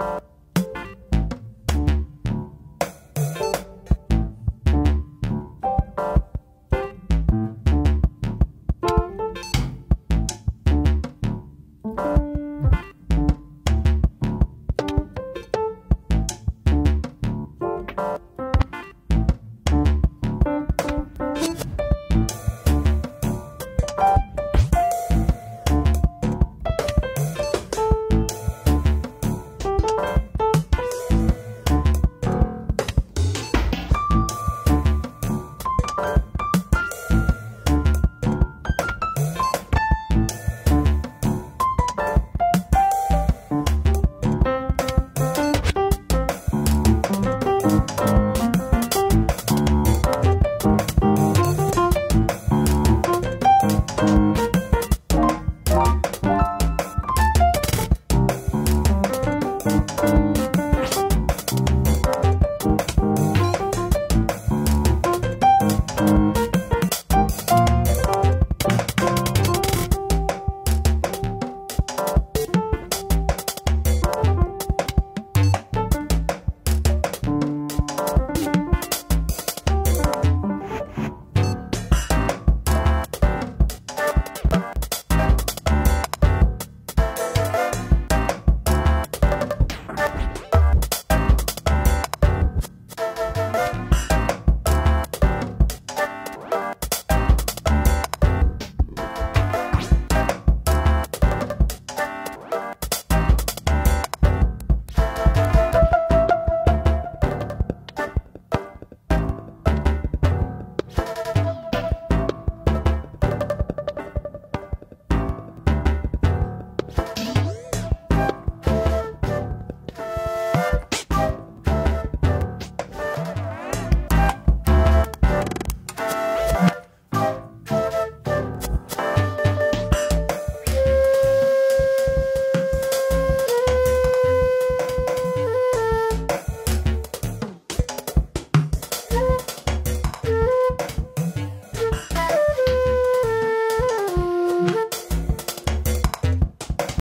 you